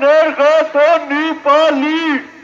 नर्गा तो नीपाली।